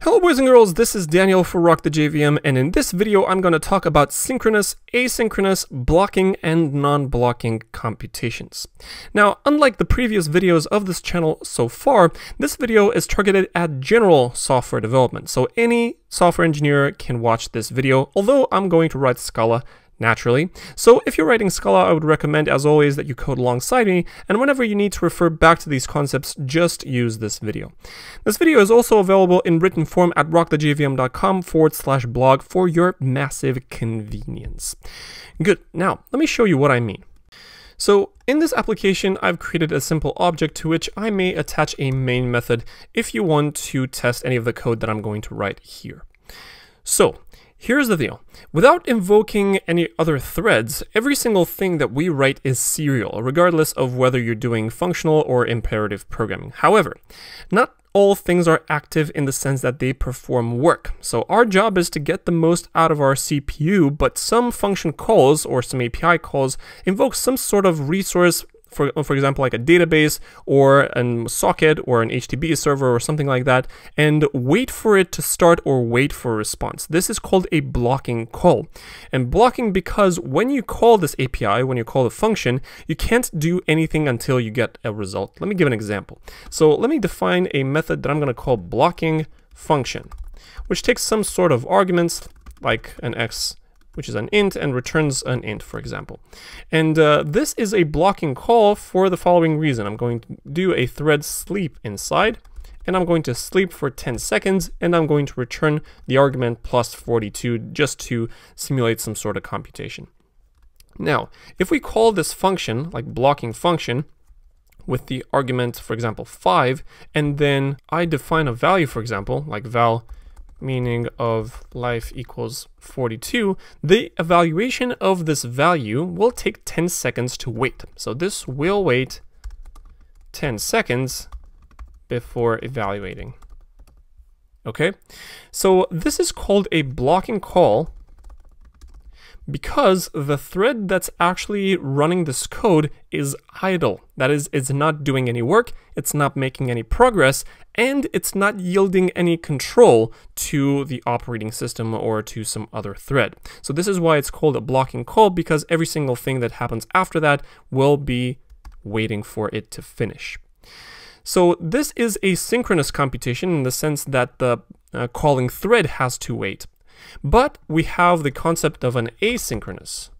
Hello boys and girls, this is Daniel for Rock the JVM and in this video I'm going to talk about synchronous, asynchronous, blocking and non-blocking computations. Now unlike the previous videos of this channel so far, this video is targeted at general software development, so any software engineer can watch this video, although I'm going to write Scala naturally. So if you're writing Scala, I would recommend, as always, that you code alongside me, and whenever you need to refer back to these concepts, just use this video. This video is also available in written form at rockthejvm.com forward slash blog for your massive convenience. Good, now let me show you what I mean. So in this application, I've created a simple object to which I may attach a main method if you want to test any of the code that I'm going to write here. So Here's the deal. Without invoking any other threads, every single thing that we write is serial, regardless of whether you're doing functional or imperative programming. However, not all things are active in the sense that they perform work. So our job is to get the most out of our CPU, but some function calls or some API calls invoke some sort of resource for, uh, for example, like a database or a socket or an HTTP server or something like that, and wait for it to start or wait for a response. This is called a blocking call. And blocking because when you call this API, when you call the function, you can't do anything until you get a result. Let me give an example. So let me define a method that I'm going to call blocking function, which takes some sort of arguments like an x which is an int, and returns an int, for example. And uh, this is a blocking call for the following reason. I'm going to do a thread sleep inside, and I'm going to sleep for 10 seconds, and I'm going to return the argument plus 42 just to simulate some sort of computation. Now, if we call this function, like blocking function, with the argument, for example, 5, and then I define a value, for example, like val meaning of life equals 42, the evaluation of this value will take 10 seconds to wait. So this will wait 10 seconds before evaluating. Okay, so this is called a blocking call because the thread that's actually running this code is idle. That is, it's not doing any work, it's not making any progress, and it's not yielding any control to the operating system or to some other thread. So this is why it's called a blocking call because every single thing that happens after that will be waiting for it to finish. So this is a synchronous computation in the sense that the uh, calling thread has to wait. But we have the concept of an asynchronous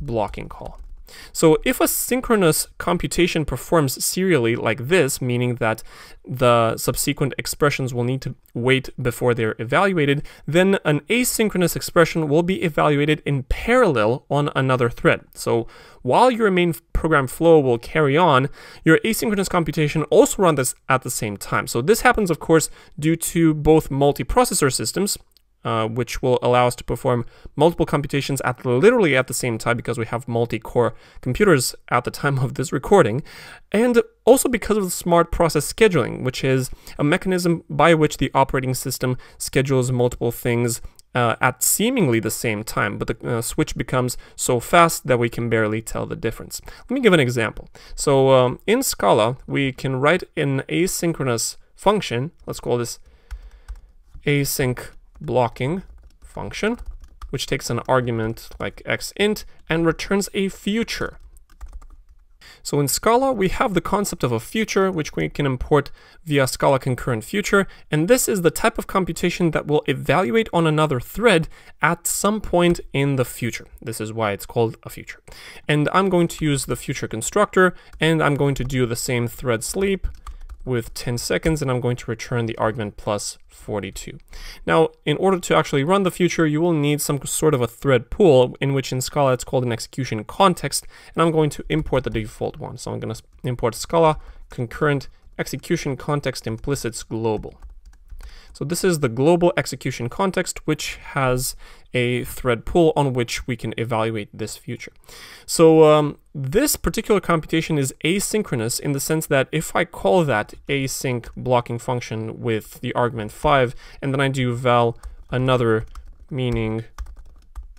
blocking call. So if a synchronous computation performs serially like this, meaning that the subsequent expressions will need to wait before they're evaluated, then an asynchronous expression will be evaluated in parallel on another thread. So while your main program flow will carry on, your asynchronous computation also runs at the same time. So this happens, of course, due to both multiprocessor systems, uh, which will allow us to perform multiple computations at literally at the same time because we have multi-core computers at the time of this recording, and also because of the smart process scheduling, which is a mechanism by which the operating system schedules multiple things uh, at seemingly the same time, but the uh, switch becomes so fast that we can barely tell the difference. Let me give an example. So um, in Scala, we can write an asynchronous function, let's call this async blocking function, which takes an argument like xint and returns a future. So in Scala, we have the concept of a future, which we can import via Scala concurrent future, and this is the type of computation that will evaluate on another thread at some point in the future. This is why it's called a future. And I'm going to use the future constructor, and I'm going to do the same thread sleep, with 10 seconds and I'm going to return the argument plus 42. Now, in order to actually run the future, you will need some sort of a thread pool in which in Scala it's called an execution context, and I'm going to import the default one. So I'm going to import Scala concurrent execution context implicits global. So this is the global execution context, which has a thread pool on which we can evaluate this future. So um, this particular computation is asynchronous in the sense that if I call that async blocking function with the argument 5, and then I do val another meaning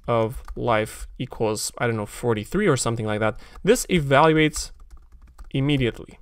of life equals, I don't know, 43 or something like that, this evaluates immediately.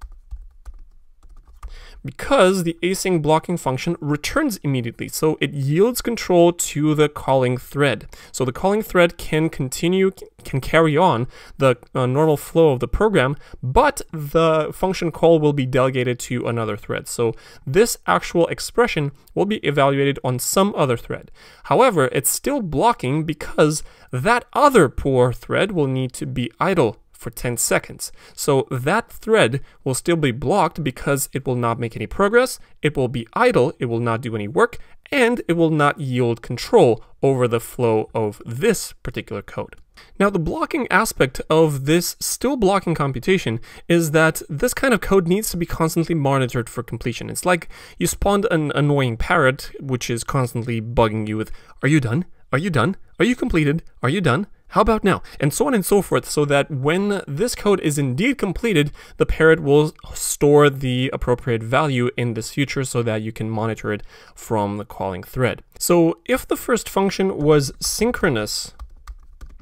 Because the async blocking function returns immediately. So it yields control to the calling thread. So the calling thread can continue, can carry on the uh, normal flow of the program, but the function call will be delegated to another thread. So this actual expression will be evaluated on some other thread. However, it's still blocking because that other poor thread will need to be idle for 10 seconds. So that thread will still be blocked because it will not make any progress, it will be idle, it will not do any work, and it will not yield control over the flow of this particular code. Now, the blocking aspect of this still blocking computation is that this kind of code needs to be constantly monitored for completion. It's like you spawned an annoying parrot, which is constantly bugging you with, Are you done? Are you done? Are you completed? Are you done? How about now? And so on and so forth, so that when this code is indeed completed, the parrot will store the appropriate value in this future so that you can monitor it from the calling thread. So if the first function was synchronous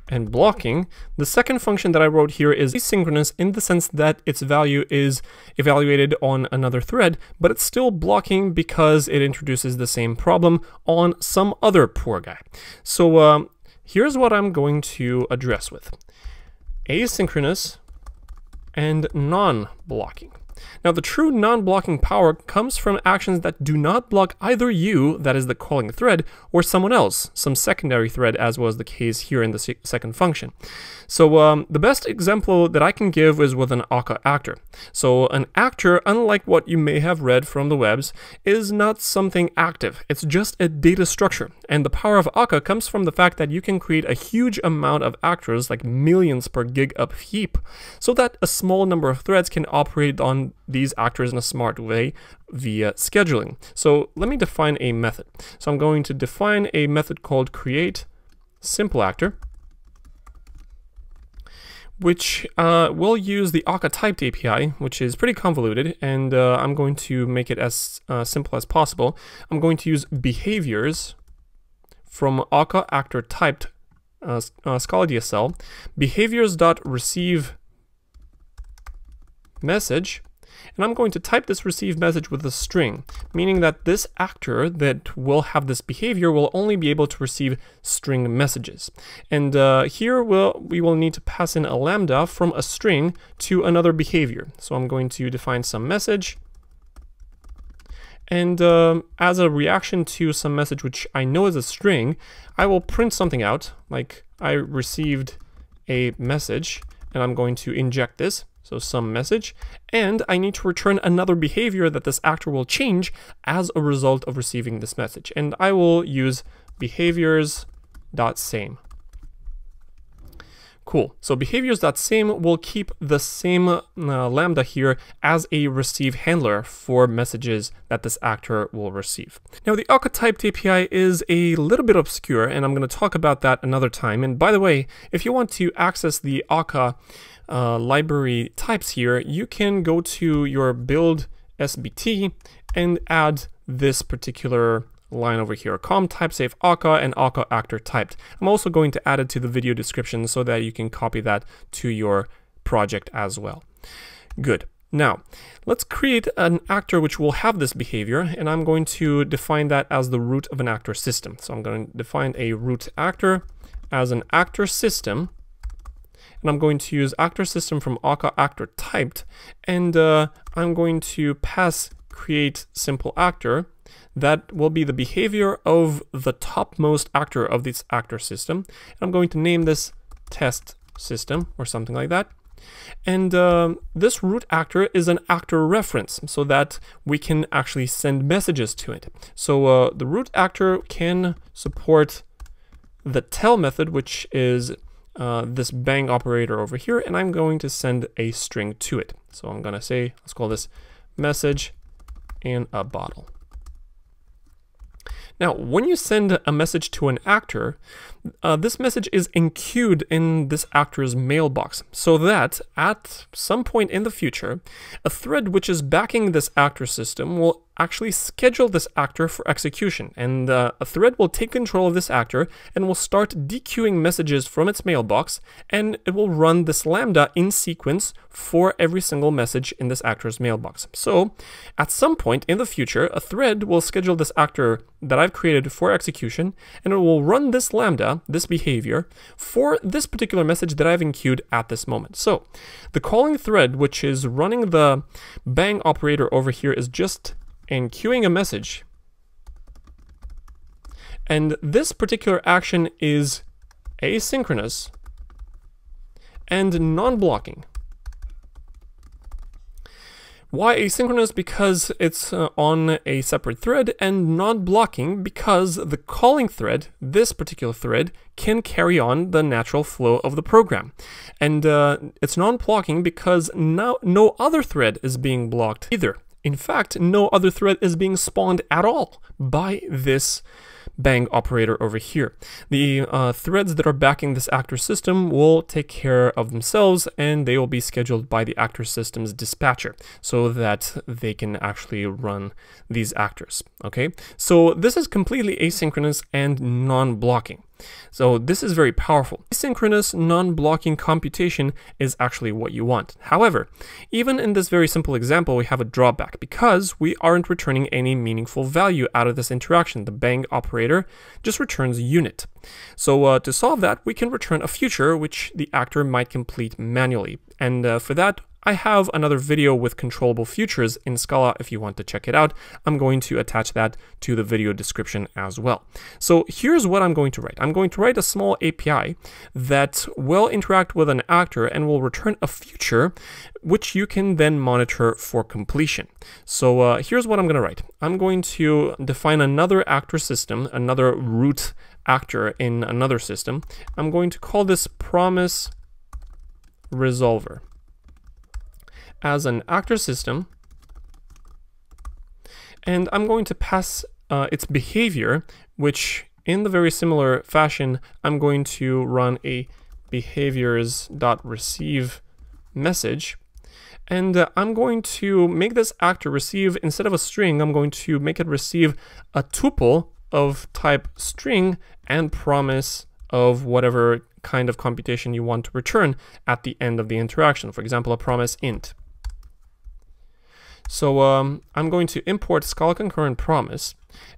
and blocking. The second function that I wrote here is asynchronous in the sense that its value is evaluated on another thread, but it's still blocking because it introduces the same problem on some other poor guy. So um, Here's what I'm going to address with. Asynchronous and non-blocking. Now, the true non-blocking power comes from actions that do not block either you, that is the calling thread, or someone else, some secondary thread, as was the case here in the se second function. So um, the best example that I can give is with an Akka actor. So an actor, unlike what you may have read from the webs, is not something active. It's just a data structure. And the power of Akka comes from the fact that you can create a huge amount of actors, like millions per gig up heap, so that a small number of threads can operate on these actors in a smart way via scheduling. So let me define a method. So I'm going to define a method called create simple actor which uh, will use the Akka typed API, which is pretty convoluted, and uh, I'm going to make it as uh, simple as possible. I'm going to use behaviors from Akka actor typed uh, uh, Scala DSL, behaviors.receive message and I'm going to type this receive message with a string, meaning that this actor that will have this behavior will only be able to receive string messages. And uh, here we'll, we will need to pass in a lambda from a string to another behavior. So I'm going to define some message, and uh, as a reaction to some message which I know is a string, I will print something out, like I received a message, and I'm going to inject this so some message, and I need to return another behavior that this actor will change as a result of receiving this message. And I will use behaviors.same. Cool. So behaviors.same will keep the same uh, lambda here as a receive handler for messages that this actor will receive. Now the Akka typed API is a little bit obscure and I'm going to talk about that another time. And by the way, if you want to access the Akka uh, library types here, you can go to your build SBT and add this particular line over here, com typesafe akka and akka actor typed. I'm also going to add it to the video description so that you can copy that to your project as well. Good. Now, let's create an actor which will have this behavior, and I'm going to define that as the root of an actor system. So I'm going to define a root actor as an actor system, and I'm going to use actor system from akka actor typed, and uh, I'm going to pass create simple actor, that will be the behavior of the topmost actor of this actor system. And I'm going to name this test system or something like that. And uh, this root actor is an actor reference so that we can actually send messages to it. So uh, the root actor can support the tell method, which is uh, this bang operator over here, and I'm going to send a string to it. So I'm going to say, let's call this message in a bottle. Now, when you send a message to an actor, uh, this message is enqueued in this actor's mailbox so that at some point in the future, a thread which is backing this actor system will actually schedule this actor for execution. And uh, a thread will take control of this actor and will start dequeuing messages from its mailbox. And it will run this Lambda in sequence for every single message in this actor's mailbox. So at some point in the future, a thread will schedule this actor that I've created for execution, and it will run this Lambda, this behavior, for this particular message that I've enqueued at this moment. So the calling thread, which is running the bang operator over here, is just enqueuing a message. And this particular action is asynchronous and non-blocking. Why asynchronous? Because it's uh, on a separate thread and non-blocking because the calling thread, this particular thread, can carry on the natural flow of the program. And uh, it's non-blocking because now no other thread is being blocked either. In fact, no other thread is being spawned at all by this bang operator over here. The uh, threads that are backing this actor system will take care of themselves and they will be scheduled by the actor system's dispatcher so that they can actually run these actors. Okay, so this is completely asynchronous and non-blocking. So this is very powerful. Asynchronous non-blocking computation is actually what you want. However, even in this very simple example, we have a drawback because we aren't returning any meaningful value out of this interaction. The bang operator just returns unit. So uh, to solve that, we can return a future which the actor might complete manually. And uh, for that, I have another video with controllable futures in Scala if you want to check it out. I'm going to attach that to the video description as well. So here's what I'm going to write. I'm going to write a small API that will interact with an actor and will return a future which you can then monitor for completion. So uh, here's what I'm going to write. I'm going to define another actor system, another root actor in another system. I'm going to call this promise resolver as an actor system. And I'm going to pass uh, its behavior, which in the very similar fashion, I'm going to run a behaviors.receive message. And uh, I'm going to make this actor receive, instead of a string, I'm going to make it receive a tuple of type string and promise of whatever kind of computation you want to return at the end of the interaction. For example, a promise int. So um, I'm going to import Scala concurrent promise.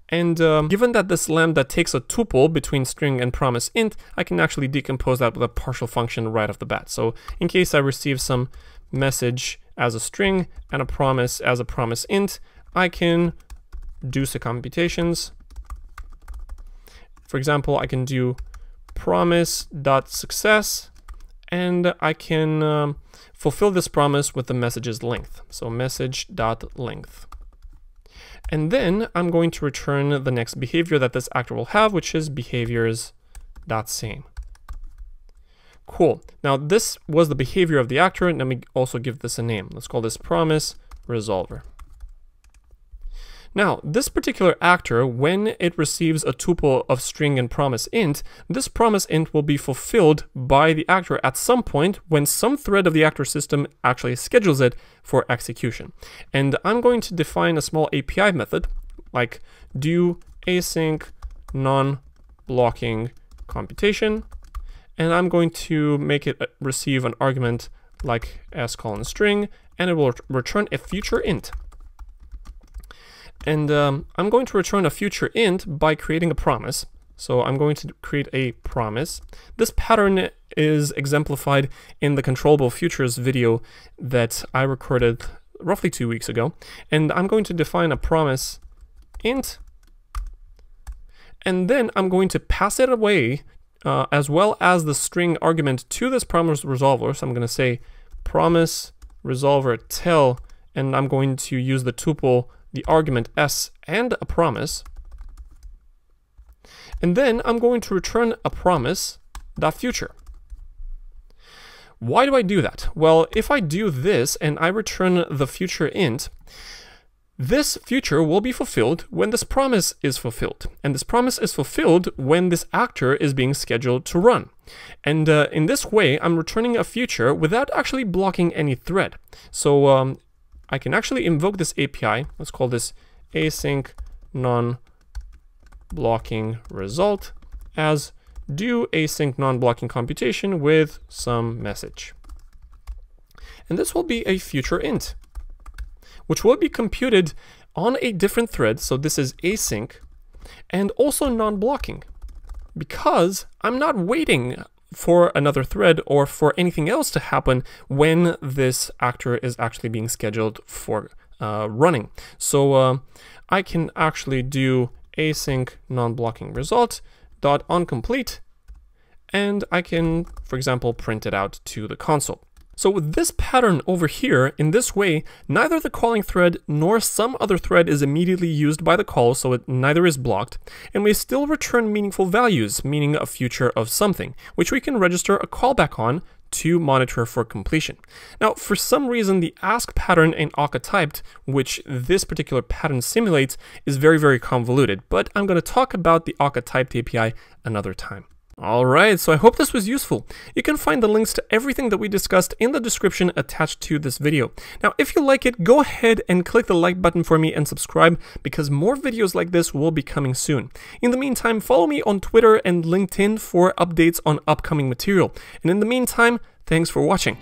And um, given that this lambda takes a tuple between string and promise int, I can actually decompose that with a partial function right off the bat. So in case I receive some message as a string and a promise as a promise int, I can do some computations. For example, I can do promise.success and I can um, fulfill this promise with the message's length. So message.length. And then I'm going to return the next behavior that this actor will have, which is behaviors.same. Cool. Now this was the behavior of the actor, and let me also give this a name. Let's call this promise resolver. Now, this particular actor, when it receives a tuple of string and promise int, this promise int will be fulfilled by the actor at some point when some thread of the actor system actually schedules it for execution. And I'm going to define a small API method like do async non-blocking computation, and I'm going to make it uh, receive an argument like s colon string, and it will return a future int. And um, I'm going to return a future int by creating a promise. So I'm going to create a promise. This pattern is exemplified in the controllable futures video that I recorded roughly two weeks ago. And I'm going to define a promise int. And then I'm going to pass it away uh, as well as the string argument to this promise resolver. So I'm going to say promise resolver tell, and I'm going to use the tuple the argument s and a promise. And then I'm going to return a promise dot future. Why do I do that? Well, if I do this and I return the future int, this future will be fulfilled when this promise is fulfilled. And this promise is fulfilled when this actor is being scheduled to run. And uh, in this way, I'm returning a future without actually blocking any thread. So um, I can actually invoke this API. Let's call this async non-blocking result as do async non-blocking computation with some message. And this will be a future int, which will be computed on a different thread. So this is async and also non-blocking because I'm not waiting for another thread or for anything else to happen when this actor is actually being scheduled for uh, running. So uh, I can actually do async non-blocking result dot onComplete and I can, for example, print it out to the console. So with this pattern over here, in this way, neither the calling thread nor some other thread is immediately used by the call, so it neither is blocked, and we still return meaningful values, meaning a future of something, which we can register a callback on to monitor for completion. Now, for some reason, the ask pattern in Akka typed, which this particular pattern simulates, is very, very convoluted, but I'm going to talk about the Akka typed API another time. Alright, so I hope this was useful. You can find the links to everything that we discussed in the description attached to this video. Now, if you like it, go ahead and click the like button for me and subscribe because more videos like this will be coming soon. In the meantime, follow me on Twitter and LinkedIn for updates on upcoming material. And in the meantime, thanks for watching.